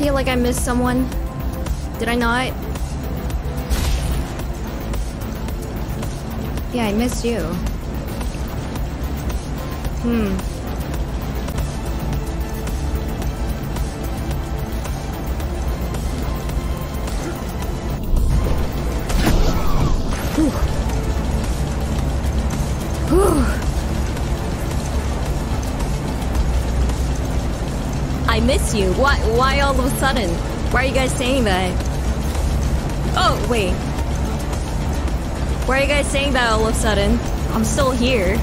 feel like I missed someone. Did I not? Yeah, I missed you. Hmm. I miss you. Why? Why all of a sudden? Why are you guys saying that? Oh wait. Why are you guys saying that all of a sudden? I'm still here.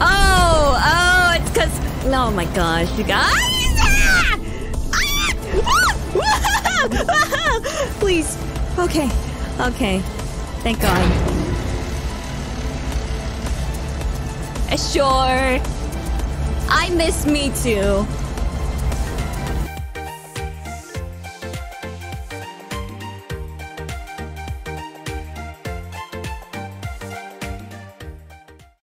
Oh, oh, it's cause. Oh my gosh, you guys! Please. Okay. Okay. Thank God. Sure. I miss me too.